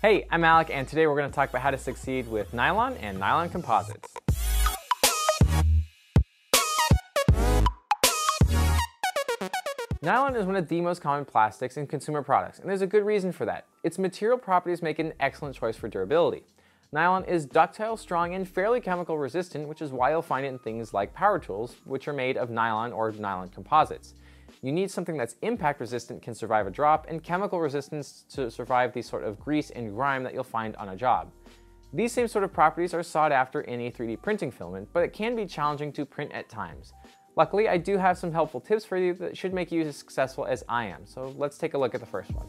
Hey, I'm Alec, and today we're going to talk about how to succeed with nylon and nylon composites. Nylon is one of the most common plastics in consumer products, and there's a good reason for that. Its material properties make it an excellent choice for durability. Nylon is ductile, strong, and fairly chemical resistant, which is why you'll find it in things like power tools, which are made of nylon or nylon composites. You need something that's impact resistant, can survive a drop, and chemical resistance to survive the sort of grease and grime that you'll find on a job. These same sort of properties are sought after in a 3D printing filament, but it can be challenging to print at times. Luckily, I do have some helpful tips for you that should make you as successful as I am, so let's take a look at the first one.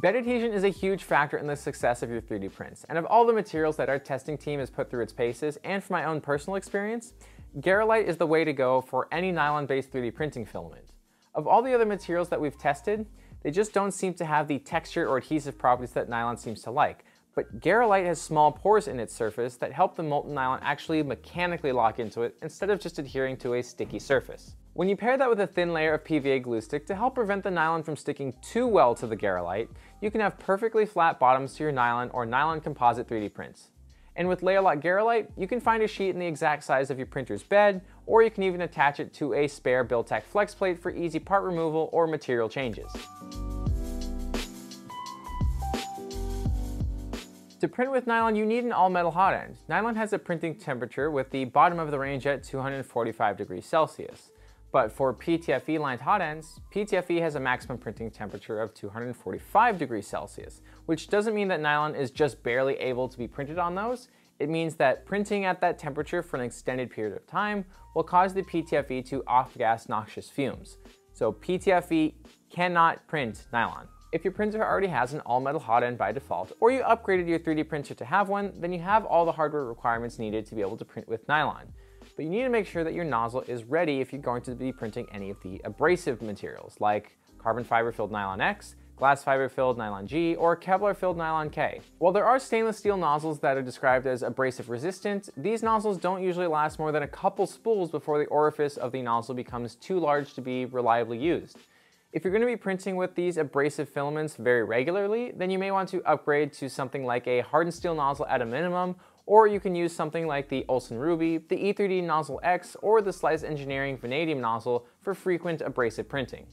Bed adhesion is a huge factor in the success of your 3D prints, and of all the materials that our testing team has put through its paces, and from my own personal experience, Garolite is the way to go for any nylon-based 3D printing filament. Of all the other materials that we've tested, they just don't seem to have the texture or adhesive properties that nylon seems to like. But Garolite has small pores in its surface that help the molten nylon actually mechanically lock into it instead of just adhering to a sticky surface. When you pair that with a thin layer of PVA glue stick to help prevent the nylon from sticking too well to the Garolite, you can have perfectly flat bottoms to your nylon or nylon composite 3D prints. And with Layer-Lock Garolite, you can find a sheet in the exact size of your printer's bed, or you can even attach it to a spare BuildTak flex plate for easy part removal or material changes. To print with nylon, you need an all-metal hot end. Nylon has a printing temperature with the bottom of the range at 245 degrees Celsius. But for PTFE lined hot ends, PTFE has a maximum printing temperature of 245 degrees Celsius, which doesn't mean that nylon is just barely able to be printed on those. It means that printing at that temperature for an extended period of time will cause the PTFE to off-gas noxious fumes. So PTFE cannot print nylon. If your printer already has an all-metal hot end by default, or you upgraded your 3D printer to have one, then you have all the hardware requirements needed to be able to print with nylon but you need to make sure that your nozzle is ready if you're going to be printing any of the abrasive materials like carbon fiber filled nylon X, glass fiber filled nylon G, or Kevlar filled nylon K. While there are stainless steel nozzles that are described as abrasive resistant, these nozzles don't usually last more than a couple spools before the orifice of the nozzle becomes too large to be reliably used. If you're going to be printing with these abrasive filaments very regularly, then you may want to upgrade to something like a hardened steel nozzle at a minimum or you can use something like the Olsson Ruby, the E3D Nozzle X, or the Slice Engineering Vanadium nozzle for frequent abrasive printing.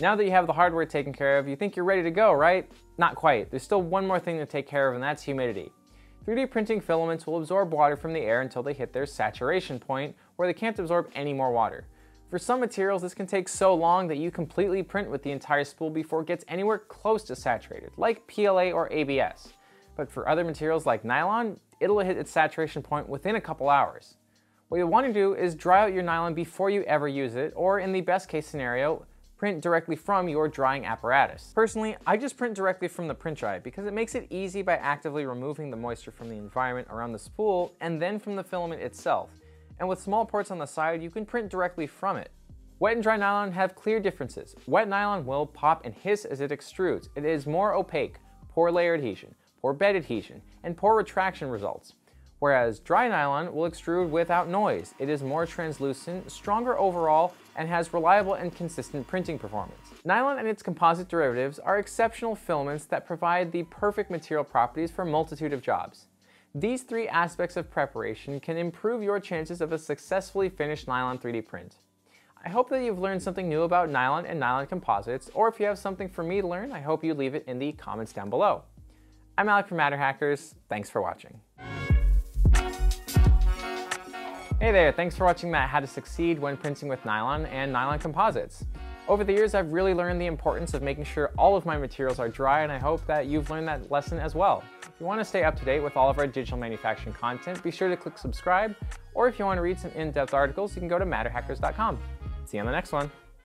Now that you have the hardware taken care of, you think you're ready to go, right? Not quite. There's still one more thing to take care of, and that's humidity. 3D printing filaments will absorb water from the air until they hit their saturation point, where they can't absorb any more water. For some materials, this can take so long that you completely print with the entire spool before it gets anywhere close to saturated, like PLA or ABS. But for other materials like nylon, it'll hit its saturation point within a couple hours. What you'll want to do is dry out your nylon before you ever use it, or in the best case scenario, print directly from your drying apparatus. Personally, I just print directly from the PrintDry because it makes it easy by actively removing the moisture from the environment around the spool and then from the filament itself and with small ports on the side, you can print directly from it. Wet and dry nylon have clear differences. Wet nylon will pop and hiss as it extrudes. It is more opaque, poor layer adhesion, poor bed adhesion, and poor retraction results. Whereas dry nylon will extrude without noise. It is more translucent, stronger overall, and has reliable and consistent printing performance. Nylon and its composite derivatives are exceptional filaments that provide the perfect material properties for a multitude of jobs. These three aspects of preparation can improve your chances of a successfully finished nylon 3D print. I hope that you've learned something new about nylon and nylon composites, or if you have something for me to learn, I hope you leave it in the comments down below. I'm Alec from MatterHackers, thanks for watching. Hey there, thanks for watching that How to Succeed When Printing with Nylon and Nylon Composites. Over the years, I've really learned the importance of making sure all of my materials are dry, and I hope that you've learned that lesson as well. If you want to stay up to date with all of our digital manufacturing content, be sure to click subscribe, or if you want to read some in-depth articles, you can go to matterhackers.com. See you on the next one.